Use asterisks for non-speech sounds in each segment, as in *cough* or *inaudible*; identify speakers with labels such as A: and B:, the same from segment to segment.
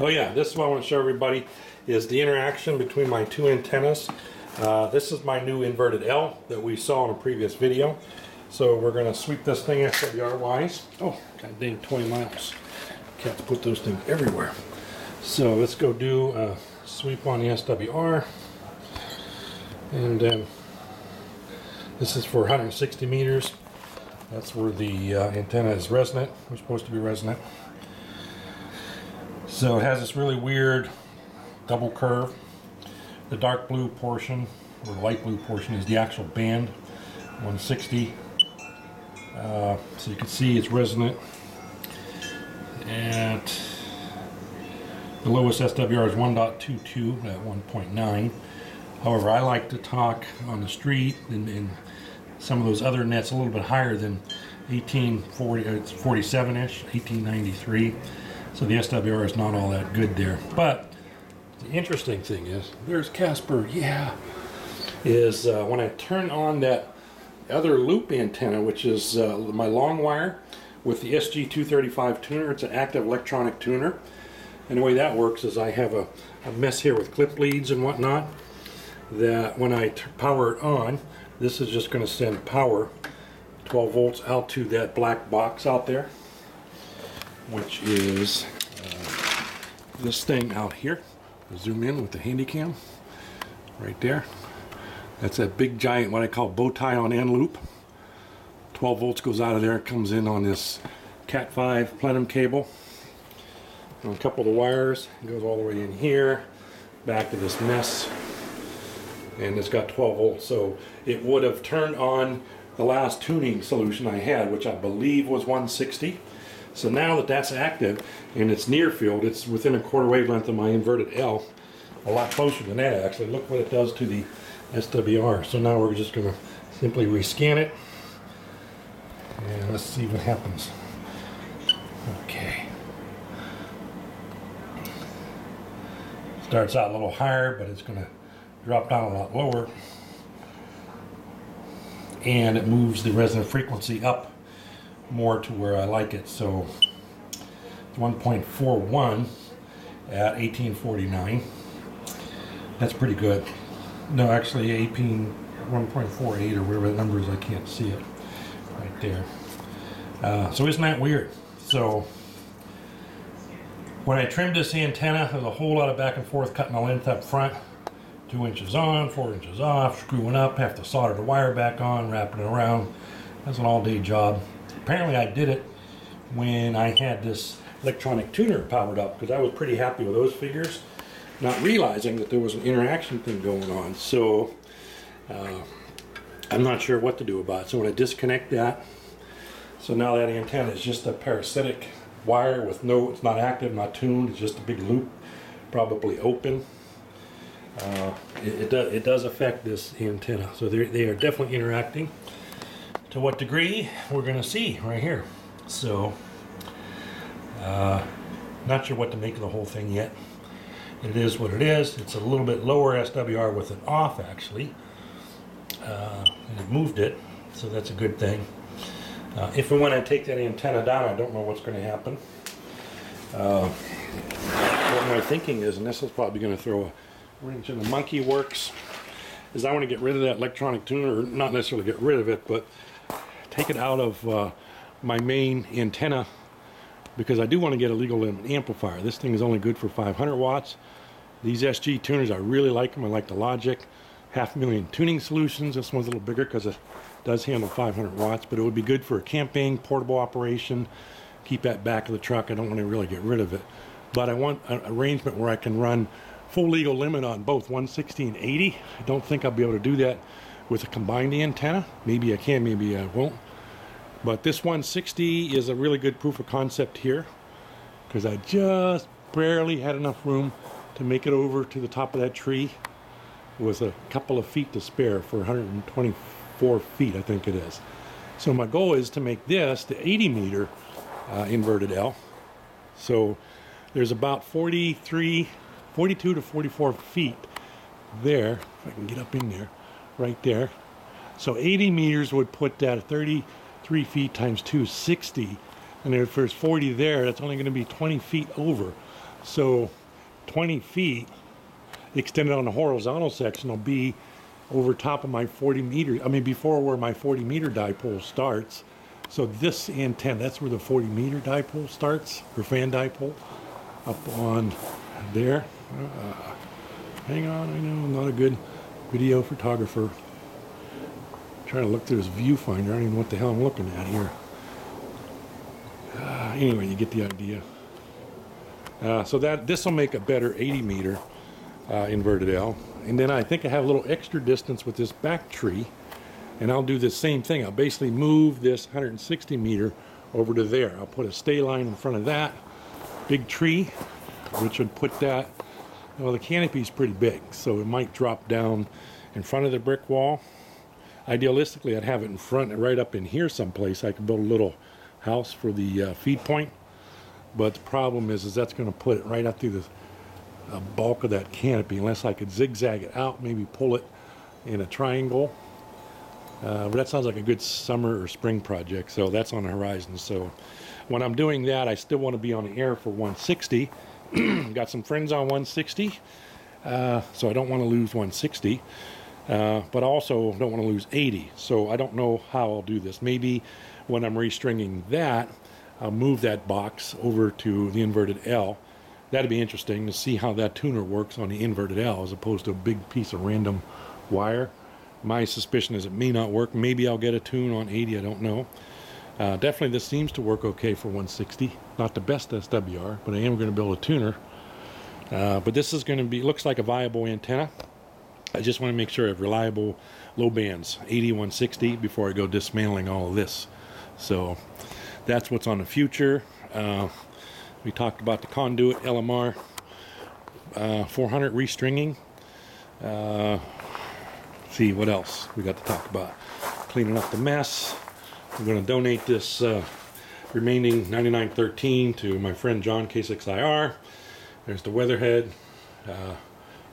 A: Oh yeah, this is what I want to show everybody is the interaction between my two antennas. Uh, this is my new inverted L that we saw in a previous video. So we're going to sweep this thing SWR wise. Oh, god dang, 20 miles. Cats put those things everywhere. So let's go do a sweep on the SWR. And um, this is for 160 meters. That's where the uh, antenna is resonant. We're supposed to be resonant. So it has this really weird double curve. The dark blue portion, or the light blue portion, is the actual band, 160. Uh, so you can see it's resonant. at the lowest SWR is 1.22 at 1.9. However, I like to talk on the street and, and some of those other nets a little bit higher than 1840, it's 47-ish, 1893. So the SWR is not all that good there. But the interesting thing is, there's Casper, yeah, is uh, when I turn on that other loop antenna, which is uh, my long wire with the SG235 tuner, it's an active electronic tuner. And the way that works is I have a, a mess here with clip leads and whatnot that when I power it on, this is just going to send power 12 volts out to that black box out there which is uh, this thing out here. I'll zoom in with the handy cam right there. That's that big giant, what I call bow tie on end loop. 12 volts goes out of there, comes in on this Cat 5 plenum cable. And a couple of the wires, goes all the way in here, back to this mess. And it's got 12 volts, so it would have turned on the last tuning solution I had, which I believe was 160. So now that that's active and it's near field, it's within a quarter wavelength of my inverted L, a lot closer than that actually. Look what it does to the SWR. So now we're just going to simply rescan it and let's see what happens. Okay. Starts out a little higher, but it's going to drop down a lot lower. And it moves the resonant frequency up more to where I like it. So it's 1.41 at 1849. That's pretty good. No, actually 18, 1.48 or whatever the number is, I can't see it right there. Uh, so isn't that weird? So when I trimmed this antenna, there's a whole lot of back and forth cutting the length up front. Two inches on, four inches off, screwing up, have to solder the wire back on, wrapping it around. That's an all-day job apparently I did it when I had this electronic tuner powered up because I was pretty happy with those figures, not realizing that there was an interaction thing going on. So uh, I'm not sure what to do about it. So I'm going to disconnect that, so now that antenna is just a parasitic wire with no, it's not active, not tuned, it's just a big loop, probably open. Uh, it, it, does, it does affect this antenna. So they are definitely interacting. To what degree, we're going to see right here. So, uh, not sure what to make of the whole thing yet. It is what it is. It's a little bit lower SWR with it off, actually. Uh, and it moved it, so that's a good thing. Uh, if and when I take that antenna down, I don't know what's going to happen. Uh, what my thinking is, and this is probably going to throw a wrench in the monkey works, is I want to get rid of that electronic tuner, not necessarily get rid of it, but take it out of uh, my main antenna because I do want to get a legal limit amplifier. This thing is only good for 500 watts. These SG tuners, I really like them. I like the Logic half million tuning solutions. This one's a little bigger because it does handle 500 watts, but it would be good for a camping, portable operation. Keep that back of the truck. I don't want to really get rid of it. But I want an arrangement where I can run full legal limit on both 160 and 80. I don't think I'll be able to do that with a combined antenna. Maybe I can, maybe I won't. But this 160 is a really good proof of concept here because I just barely had enough room to make it over to the top of that tree with a couple of feet to spare for 124 feet, I think it is. So my goal is to make this the 80 meter uh, inverted L. So there's about 43, 42 to 44 feet there, if I can get up in there, right there. So 80 meters would put that 30 three feet times two, 60. And if there's 40 there, that's only going to be 20 feet over So 20 feet extended on the horizontal section will be over top of my 40 meter, I mean, before where my 40 meter dipole starts. So this antenna, that's where the 40 meter dipole starts, or fan dipole, up on there. Uh, hang on, I know I'm not a good video photographer. Trying to look through this viewfinder. I don't even know what the hell I'm looking at here. Uh, anyway, you get the idea. Uh, so that this will make a better 80 meter uh, inverted L. And then I think I have a little extra distance with this back tree. And I'll do the same thing. I'll basically move this 160 meter over to there. I'll put a stay line in front of that big tree, which would put that, well, the canopy is pretty big, so it might drop down in front of the brick wall. Idealistically, I'd have it in front, right up in here someplace. I could build a little house for the uh, feed point. But the problem is, is that's going to put it right up through the uh, bulk of that canopy, unless I could zigzag it out, maybe pull it in a triangle. Uh, but that sounds like a good summer or spring project, so that's on the horizon. So when I'm doing that, I still want to be on the air for 160. *clears throat* Got some friends on 160, uh, so I don't want to lose 160. Uh, but I also don't want to lose 80. So I don't know how I'll do this. Maybe when I'm restringing that, I'll move that box over to the inverted L. That'd be interesting to see how that tuner works on the inverted L as opposed to a big piece of random wire. My suspicion is it may not work. Maybe I'll get a tune on 80. I don't know. Uh, definitely, this seems to work okay for 160. Not the best SWR, but I am going to build a tuner. Uh, but this is going to be looks like a viable antenna. I just want to make sure I have reliable low bands, 8160, before I go dismantling all of this. So that's what's on the future. Uh, we talked about the conduit LMR uh, 400 restringing. Uh, see what else we got to talk about. Cleaning up the mess. I'm going to donate this uh, remaining 9913 to my friend John K6IR. There's the weatherhead, uh,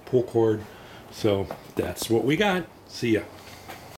A: pull cord. So that's what we got. See ya.